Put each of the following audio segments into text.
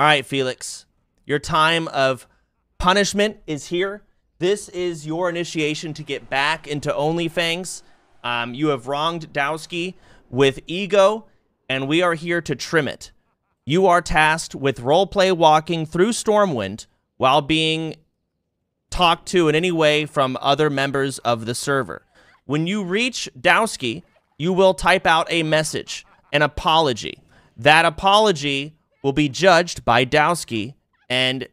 All right, Felix. Your time of punishment is here. This is your initiation to get back into OnlyFangs. Um, you have wronged Dowski with ego, and we are here to trim it. You are tasked with roleplay walking through Stormwind while being talked to in any way from other members of the server. When you reach Dowski, you will type out a message, an apology. That apology will be judged by Dowski, and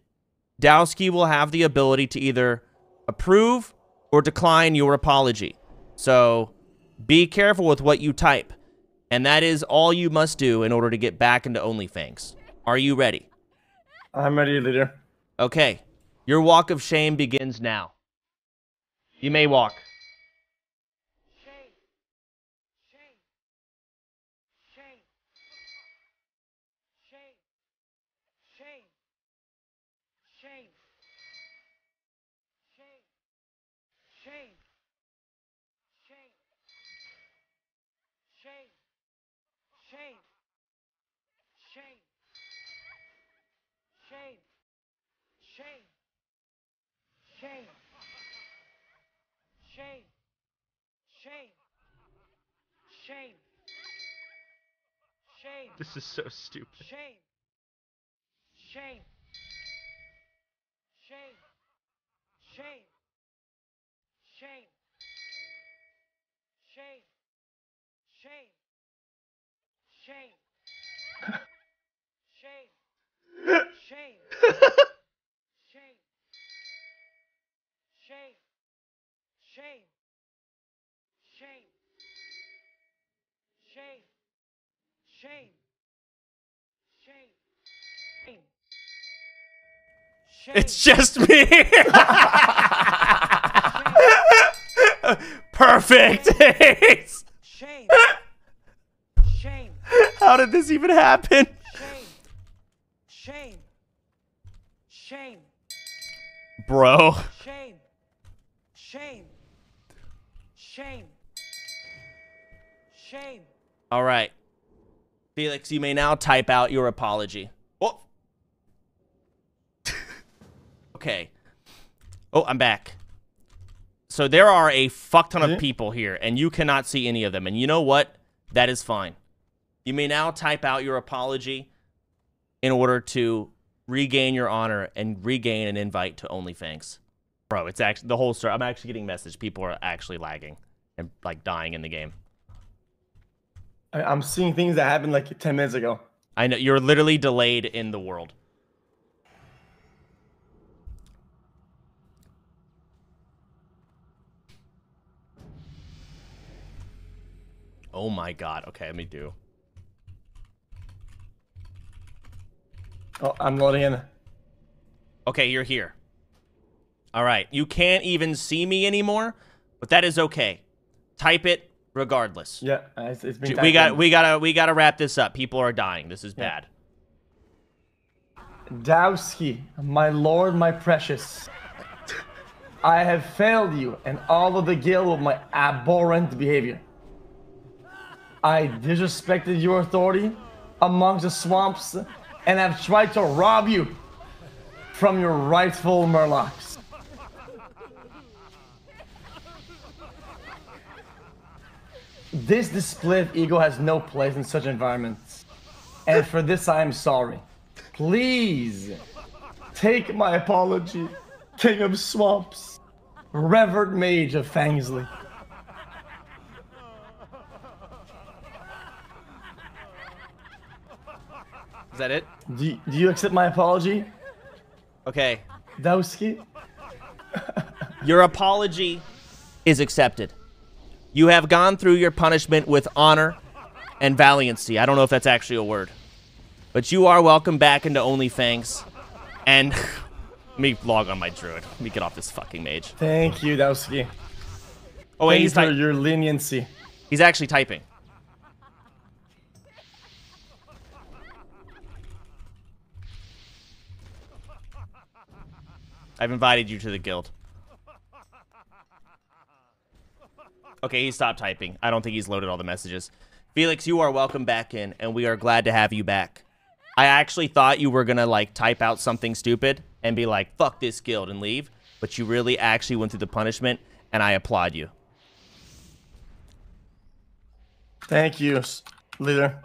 Dowski will have the ability to either approve or decline your apology. So be careful with what you type. And that is all you must do in order to get back into OnlyFangs. Are you ready? I'm ready, leader. Okay. Your walk of shame begins now. You may walk. This is so stupid. Shame. Shame. Shame. Shame. Shame. It's just me. Perfect. Shame. Shame. How did this even happen? Shame. Shame. Shame. Bro. Shame. Shame. Shame. Shame. All right. Felix, you may now type out your apology. Oh. Okay. Oh, I'm back. So there are a fuck ton of people here, and you cannot see any of them. And you know what? That is fine. You may now type out your apology in order to regain your honor and regain an invite to OnlyFangs. Bro, it's actually the whole story. I'm actually getting message. People are actually lagging and like dying in the game. I'm seeing things that happened like 10 minutes ago. I know you're literally delayed in the world. Oh my god. Okay, let me do. Oh, I'm loading in. Okay, you're here. All right. You can't even see me anymore, but that is okay. Type it regardless. Yeah, it's, it's been We got we got to we got to wrap this up. People are dying. This is Yeah. bad. Dowski, my lord, my precious. I have failed you and all of the guild with my abhorrent behavior. I disrespected your authority amongst the swamps and have tried to rob you from your rightful murlocs. This display of ego has no place in such environments. And for this I am sorry. Please take my apology, King of Swamps, Revered Mage of Fangsley. Is that it? Do you, do you accept my apology, Okay. Dowski? Your apology is accepted. You have gone through your punishment with honor and valiancy. I don't know if that's actually a word. But you are welcome back into OnlyFangs. And let me log on my druid. Let me get off this fucking mage. Thank you, Dowski. Oh wait, Thank he's, for your leniency. he's actually typing. I've invited you to the guild. Okay, he stopped typing. I don't think he's loaded all the messages. Felix, you are welcome back in, and we are glad to have you back. I actually thought you were gonna like type out something stupid and be like, "Fuck this guild" and leave, but you really actually went through the punishment, and I applaud you. Thank you, leader.